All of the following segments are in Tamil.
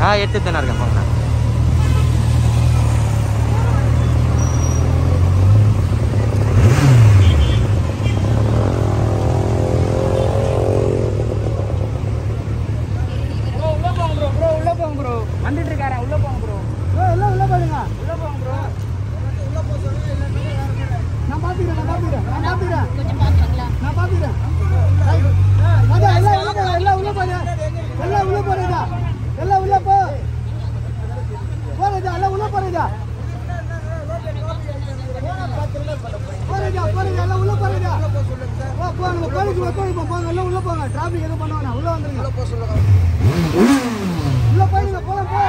ஆ எடுத்து தானே இருக்கேன் போங்கண்ணா ப்ரோ உள்ள போங்க ப்ரோ ப்ரோ உள்ள போங்க ப்ரோ வந்துட்டு இருக்காரா உள்ள போங்க ப்ரோ ப்ரோ எல்லாம் உள்ள போடுங்க உள்ள போங்க ப்ரோ நான் பாத்துக்கிறேன் நான் பாத்துக்கிறேன் நான் பாத்துக்கிறேன் கொஞ்சம் பாக்குறீங்களா நான் பாத்துக்கிறேன் அதான் எல்லாம் உள்ள போங்க எல்லாம் உள்ள போங்க எல்லாம் உள்ள போறதா எல்லாம் உள்ள போ போறதா எல்லாம் உள்ள போறதா போறதா போறதா எல்லாம் உள்ள போறதா போ போங்க ஒத்துழைப்பு போங்க எல்லாம் உள்ள போங்க. டிராபிக் எதுவும் பண்ண வேணாம். உள்ள வந்துருங்க. உள்ள போயிடுங்க போலாம் போ எல்லாம் வெயிட் பண்ணுங்க இன்னும்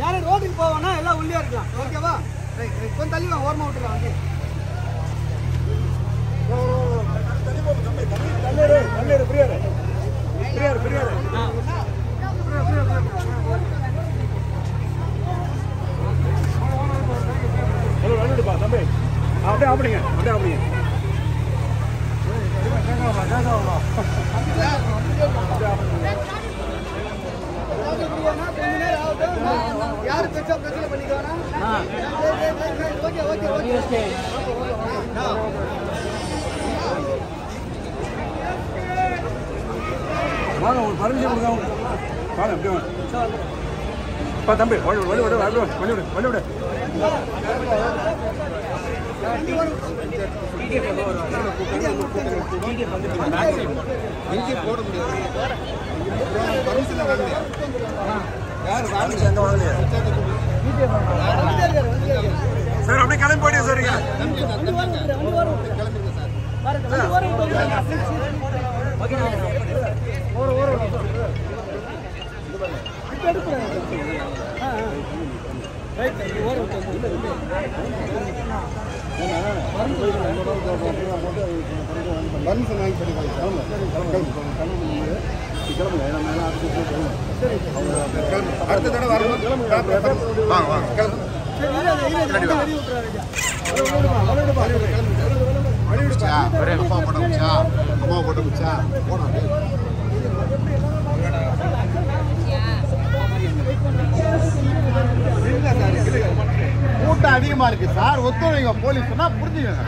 யாரும் ரோட்டுக்கு போவானா எல்லாம் உள்ளே இருக்கலாம் ஓகேவா ரைட் ரைட் கொஞ்சம் தள்ளி வா ஓரமா பிரியாரு பிரியாரு பிரியாரு அப்படிங்க அப்படியே அப்படிங்க யாரு பெருசா பிரச்சனை பண்ணிக்கோனா ஓகே ஓகே ஓகே வாங்க ஒரு பர்மிஷன் கொடுங்க. வாங்க. அப்படியே வாங்க. தம்பி வழி வழி விடு வழி விடு வழி விடு வழி. விடு சார் அப்படியே கிளம்பி போயிட்டே சார் பர்மிஷன் வாங்கி சொல்லி கிளம்பு கிளம்பு கிளம்பு கிளம்புங்க நம்ம எல்லாம் அடுத்த தடவை வரும்போது வாங்க வாங்க அப்பா அம்மா போட்ட முச்சா போனோம் கூட்டம் அதிகமா இருக்கு. சார் ஒத்துழைங்க. போலீஸ் சொன்னா புரிஞ்சுக்கங்க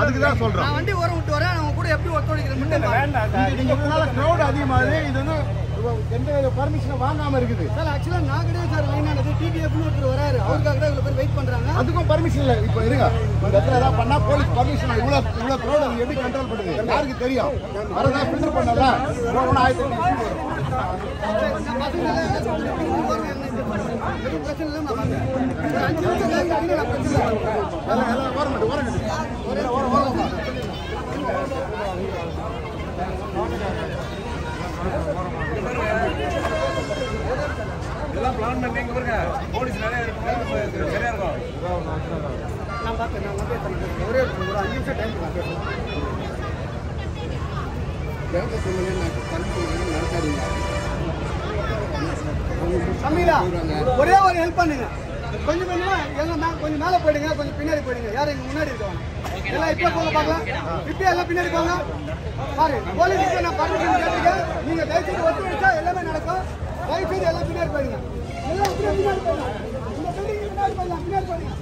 அதுக்கு தான் சொல்றோம். நான் வண்டி ஓரம் விட்டு வரேன். அவங்க கூட எப்படி ஒத்துழைக்கிறேன்? வேண்டாம் இங்க நீங்க அதிகமாகுது. இது வந்து எந்த வித பர்மிஷனும் வாங்காம இருக்குது. சார் ஆக்சுவலா நான் கிடையாது சார். லைனானது டிடிஎஃப்னு ஒருத்தர் வராரு. அவருக்காக தான் இவ்வளவு பேர் வெயிட் பண்றாங்க. அதுக்கும் பர்மிஷன் இல்ல. இப்போ இருங்க. இந்த இடத்துல ஏதாவது பண்ணா போலீஸ் பர்மிஷன் இவ்வளவு இவ்வளவு crowd அது எப்படி கண்ட்ரோல் பண்ணுது? யாருக்கு தெரியும்? வரதா ஃபில்டர் பண்ணல ஒன்று ஆயிரத்தி எல்லாம் எல்லாம் ஓரம் கட்டு, பாருங்க போலீஸ் நிறைய இருக்கும் சரியா இருக்கும் நான் பார்த்தேன் நான் வந்து ஒரே ஒரு அஞ்சு நிமிஷம் டைம் நான் தம்பிங்களா ஒரே ஒரு ஹெல்ப் பண்ணுங்க. கொஞ்சம் கொஞ்சமா எங்க மே- கொஞ்சம் மேலே போயிடுங்க கொஞ்சம் பின்னாடி போயிடுங்க. யாரும் எங்க முன்னாடி இருக்கவங்க? எல்லாம் இப்போ போங்க பார்க்கலாம். இப்போ எல்லாம் பின்னாடி போங்க. சாரி போலீஸ் நான் பர்மிஷன் கேட்டிருக்கேன். நீங்க தயவுசெய்து ஒத்துழைச்சா எல்லாமே நடக்கும். தயவுசெய்து எல்லாம் பின்னாடி போயிடுங்க. எல்லாம் பின்னாடி போயிடுங்க இந்த building பின்னாடி போயிடலாம் பின்னாடி போயிடுங்க.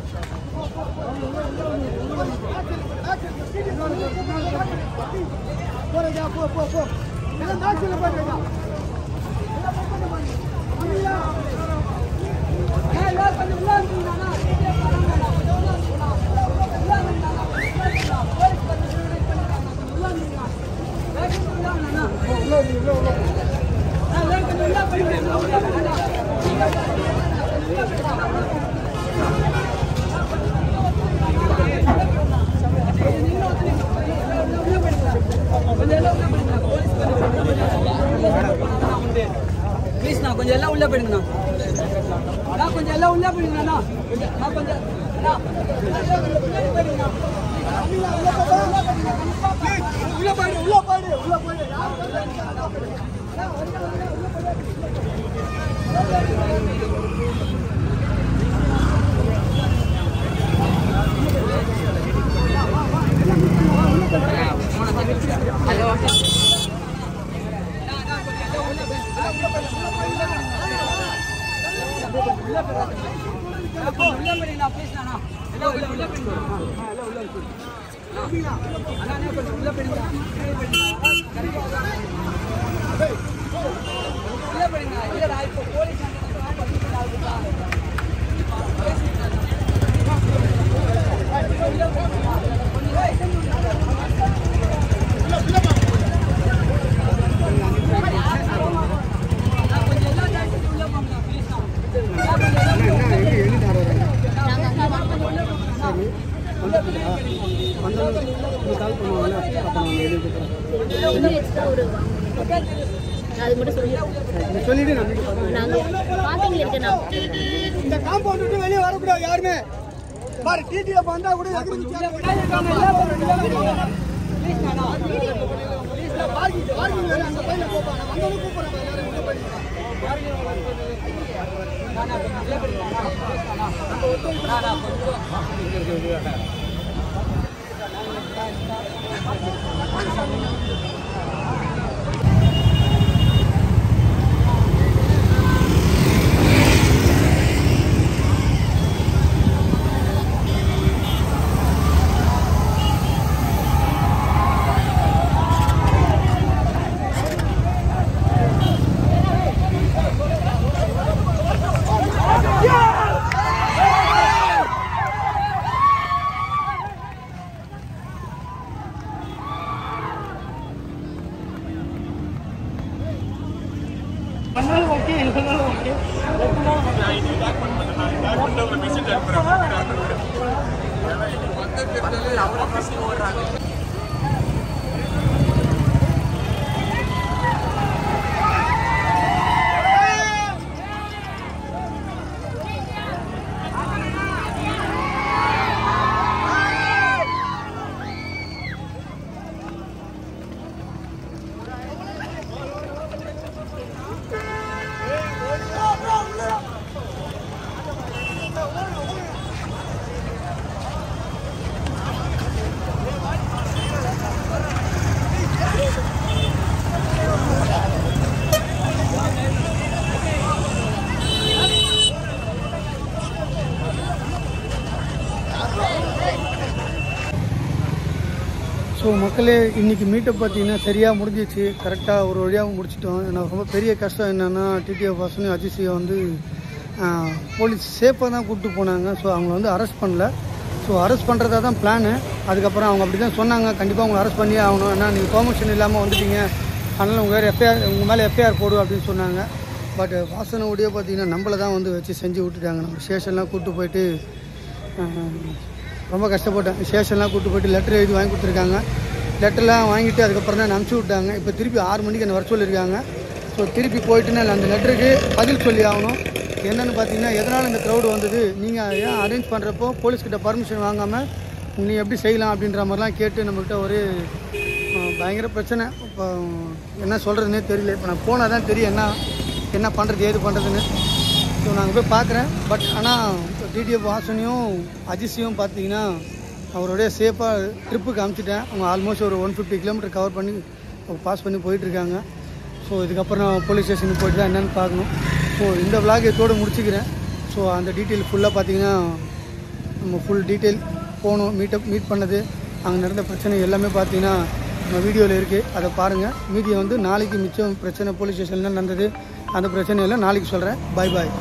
போறதா போ போ போ. எல்லாம் டாக்ஸில் போயிடுங்க ப்ளீஸ்ண்ணா கொஞ்சம் எல்லாம் உள்ளே போயிடுங்கண்ணா. அண்ணா கொஞ்சம் எல்லாம் உள்ளே போயிடுங்கண்ணா. நான் கொஞ்சம் அண்ணா, உள்ள போயிடு உள்ள போயிடு உள்ள போயிடு. அண்ணா, கொஞ்சம் உள்ள போயிடுங்கண்ணா ப்ளீஸ்ண்ணா எல்லாம் உள்ள உள்ள போயிடுங்க ஆ, எல்லாம் உள்ள போயிடுங்க அண்ணா அண்ணா கொஞ்சம் உள்ள போயிடுங்க உள்ள போயிடுங்க இல்லைடா இப்போ போலீஸ் கொஞ்சம் எல்லாம் டாக்ஸி உள்ள போங்க ப்ளீஸ்ண்ணா இன்னும் extra ஒரு அது மட்டும் சொல்லி சொல்லிட்டு நாங்க பாத்தீங்களா இருக்கேண்ணா இந்த காம்பவுண்ட் விட்டு வெளியே வரக்கூடாது யாருமே பாரு டிடில வந்தா கூட எதிர்த்து பார்க்கிங் பார்க்கிங் வேற அந்த பையனை போப்பாங்க வந்தவங்க கூப்பிடுறாங்க எல்லாரும் உள்ள போயிடுங்க மக்களே இன்றைக்கி மீட்டப் பார்த்தீங்கன்னா சரியாக முடிஞ்சிச்சு. கரெக்டாக ஒரு வழியாக முடிச்சிட்டோம். எனக்கு ரொம்ப பெரிய கஷ்டம் என்னென்னா டிடிஎஃப் வாசனையும் அஜிசியை வந்து போலீஸ் சேஃபாக தான் கூப்பிட்டு போனாங்க. ஸோ அவங்கள வந்து அரெஸ்ட் பண்ணல. ஸோ அரெஸ்ட் பண்ணுறதா தான் பிளானு அதுக்கப்புறம் அவங்க அப்படி தான் சொன்னாங்க. கண்டிப்பாக அவங்களை அரெஸ்ட் பண்ணியே ஆகணும். ஏன்னா நீங்கள் பெர்மிஷன் இல்லாமல் வந்துட்டீங்க. அதனால் உங்கள் வேறு எஃப்ஐஆர் உங்கள் மேலே எஃப்ஐஆர் போடு அப்படின்னு சொன்னாங்க. பட் வாசனை பார்த்தீங்கன்னா நம்மளை தான் வந்து வச்சு செஞ்சு விட்டுட்டாங்க. நம்ம ஸ்டேஷன்லாம் கூப்பிட்டு போயிட்டு ரொம்ப கஷ்டப்பட்டேன். ஸ்டேஷன்லாம் கூப்பிட்டு போயிட்டு லெட்டர் எழுதி வாங்கி கொடுத்துருக்காங்க. லெட்டர்லாம் வாங்கிட்டு அதுக்கப்புறம் தான் அனுப்பிச்சி விட்டாங்க. இப்போ திருப்பி ஆறு மணிக்கு என்னை வர சொல்லியிருக்காங்க ஸோ திருப்பி போயிட்டு நான் அந்த லெட்டருக்கு பதில் சொல்லி ஆகணும். என்னென்னு பார்த்தீங்கன்னா எதனால் இந்த க்ரௌடு வந்தது? நீங்கள் ஏன் அரேஞ்ச் பண்ணுறப்போ போலீஸ்கிட்ட பர்மிஷன் வாங்காமல் நீ எப்படி செய்யலாம் அப்படின்ற மாதிரிலாம் கேட்டு நம்மக்கிட்ட ஒரு பயங்கர பிரச்சனை. இப்போ என்ன சொல்கிறதுனே தெரியல. இப்போ நான் போனால் தான் தெரியும் என்ன என்ன பண்ணுறது ஏது பண்ணுறதுன்னு ஸோ நாங்கள் போய் பார்க்குறேன் பட் ஆனால் டிடிஎஃப் வாசனையும் அஜிஸையும் பார்த்தீங்கன்னா அவருடைய சேஃபாக ட்ரிப்புக்கு அமுச்சிட்டேன் அவங்க ஆல்மோஸ்ட் ஒரு ஒன் ஃபிஃப்டி கிலோமீட்டர் கவர் பண்ணி பாஸ் பண்ணி போயிட்டுருக்காங்க. ஸோ இதுக்கப்புறம் நான் போலீஸ் ஸ்டேஷனுக்கு போயிட்டு தான் என்னென்னு பார்க்கணும். ஸோ இந்த விளாக் இதோடு முடிச்சுக்கிறேன். ஸோ அந்த டீட்டெயில் ஃபுல்லாக பார்த்தீங்கன்னா நம்ம ஃபுல் டீட்டெயில் போகணும் மீட்டப் மீட் பண்ணது. அங்கே நடந்த பிரச்சனை எல்லாமே பார்த்தீங்கன்னா நம்ம வீடியோவில் இருக்குது அதை பாருங்கள் மீதியை வந்து நாளைக்கு மிச்சம் பிரச்சனை போலீஸ் ஸ்டேஷன்லாம் நடந்தது. அந்த பிரச்சனையெல்லாம் நாளைக்கு சொல்கிறேன் பாய் பாய்